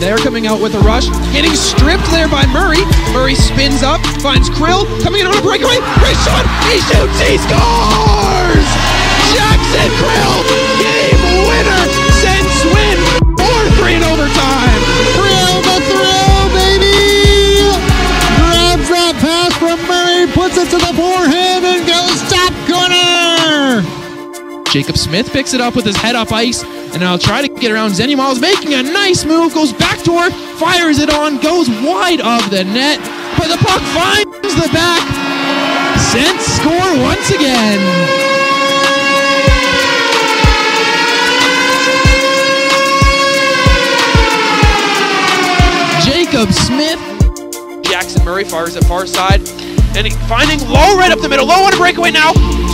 they're coming out with a rush. Getting stripped there by Murray. Murray spins up, finds Krill, coming in on a breakaway. Great shot! He shoots, he scores! Jackson Krill, Jacob Smith picks it up with his head up ice, and I'll try to get around Zenny Miles, making a nice move, goes back to her, fires it on, goes wide of the net, but the puck finds the back. Cents score once again. Jacob Smith. Jackson Murray fires it far side. And finding low right up the middle. Low on a breakaway now.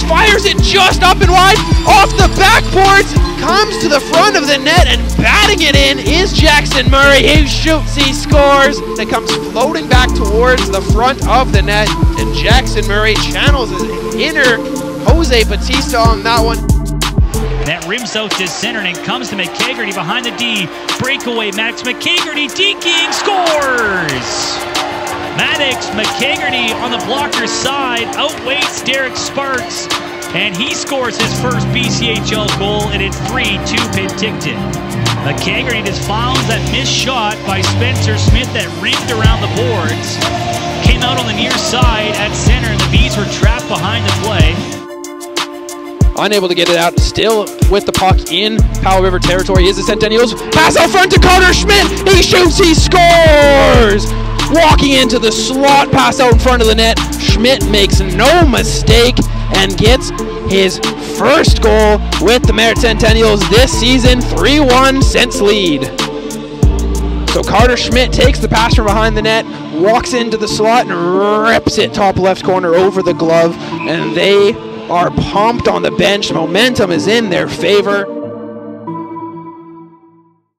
Fires it just up and wide. Off the backboards. Comes to the front of the net and batting it in is Jackson Murray. He shoots, he scores. It comes floating back towards the front of the net. And Jackson Murray channels his inner Jose Bautista on that one. That rims out to center and comes to McKegarty behind the D. Breakaway, Max McKegarty deking scores! Maddox McKegarty on the blocker's side outweighs Derek Sparks, and he scores his first BCHL goal, and it's 3 2 Penticton. McKegarty just fouls that missed shot by Spencer Smith that rimmed around the boards. Came out on the near side at center, and the Vees were trapped behind the play unable to get it out. Still with the puck in Powell River territory is the Centennials. Pass out front to Carter Schmidt. He shoots, he scores! Walking into the slot, pass out in front of the net. Schmidt makes no mistake and gets his first goal with the Merritt Centennials this season. 3 1 Cents lead. So Carter Schmidt takes the pass from behind the net, walks into the slot, and rips it top left corner over the glove. And they are pumped on the bench. Momentum is in their favor.